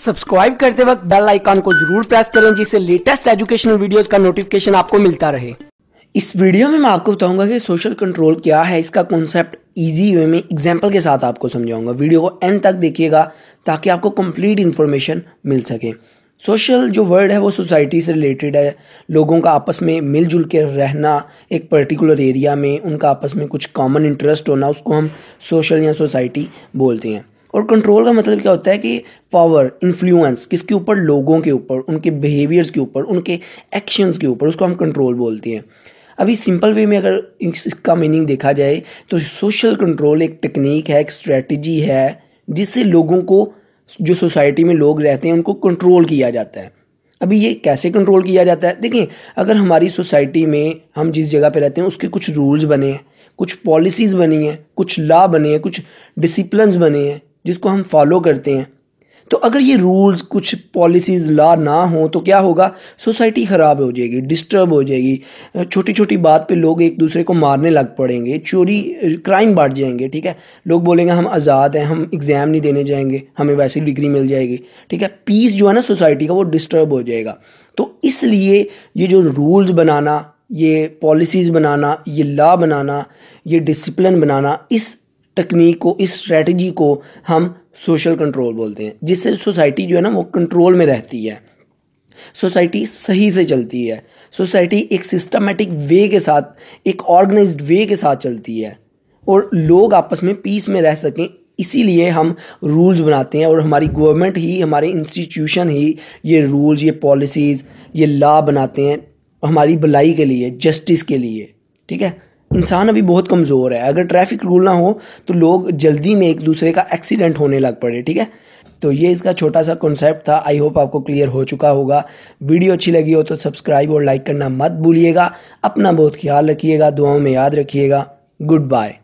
Subscribe करते वक्त bell icon को ज़रूर प्रेस करें, जिससे लेटेस्ट एजुकेशनल वीडियोस का नोटिफिकेशन आपको मिलता रहे। इस वीडियो में मैं आपको बताऊँगा कि सोशल कंट्रोल क्या है। इसका कॉन्सेप्ट इजी वे में एग्जांपल के साथ आपको समझाऊँगा। वीडियो को एंड तक देखिएगा, ताकि आपको कंप्लीट इन्फॉर्मेशन मिल सके। सोशल जो वर्ड है, वो सोसाइटी से रिलेटेड है। लोगों का आपस में मिलजुल के रहना, एक पर्टिकुलर एरिया में उनका आपस में कुछ कॉमन इंटरेस्ट होना, उसको हम सोशल या सोसाइटी बोलते हैं। और कंट्रोल का मतलब क्या होता है कि पावर इन्फ्लुएंस किसके ऊपर? लोगों के ऊपर, उनके बिहेवियर्स के ऊपर, उनके एक्शंस के ऊपर, उसको हम कंट्रोल बोलते हैं। अभी सिंपल वे में अगर इसका मीनिंग देखा जाए तो सोशल कंट्रोल एक टेक्निक है, एक स्ट्रेटजी है, जिससे लोगों को, जो सोसाइटी में लोग रहते हैं, उनको कंट्रोल किया जाता है। अभी ये कैसे कंट्रोल किया जाता है? देखिए, अगर हमारी सोसाइटी में हम जिस जगह पे रहते हैं, उसके कुछ रूल्स बने हैं, कुछ पॉलिसीज़ बनी हैं, कुछ लॉ बने हैं, कुछ डिसिप्लिन बने हैं जिसको हम फॉलो करते हैं। तो अगर ये रूल्स कुछ पॉलिसीज़ ला ना हो तो क्या होगा? सोसाइटी ख़राब हो जाएगी डिस्टर्ब हो जाएगी। छोटी छोटी बात पे लोग एक दूसरे को मारने लग पड़ेंगे, चोरी क्राइम बढ़ जाएँगे, ठीक है? लोग बोलेंगे, हम आज़ाद हैं, हम एग्ज़ाम नहीं देने जाएँगे, हमें वैसी डिग्री मिल जाएगी। ठीक है? पीस जो है ना सोसाइटी का, वो डिस्टर्ब हो जाएगा। तो इसलिए ये जो रूल्स बनाना, ये पॉलिसीज़ बनाना, ये लॉ बनाना, ये डिसिप्लिन बनाना, इस टेक्निक को, इस स्ट्रेटजी को हम सोशल कंट्रोल बोलते हैं, जिससे सोसाइटी जो है ना, वो कंट्रोल में रहती है। सोसाइटी सही से चलती है। सोसाइटी एक सिस्टमेटिक वे के साथ, एक ऑर्गेनाइज्ड वे के साथ चलती है। और लोग आपस में पीस में रह सकें, इसीलिए हम रूल्स बनाते हैं। और हमारी गवर्नमेंट ही, हमारे इंस्टीट्यूशन ही, ये रूल्स ये पॉलिसीज़ ये लॉ बनाते हैं, हमारी भलाई के लिए जस्टिस के लिए। ठीक है? इंसान अभी बहुत कमज़ोर है। अगर ट्रैफ़िक रूल ना हो तो लोग जल्दी में एक दूसरे का एक्सीडेंट होने लग पड़े, ठीक है? तो ये इसका छोटा सा कॉन्सेप्ट था। आई होप आपको क्लियर हो चुका होगा। वीडियो अच्छी लगी हो तो सब्सक्राइब और लाइक करना मत भूलिएगा। अपना बहुत ख्याल रखिएगा, दुआओं में याद रखिएगा। Good bye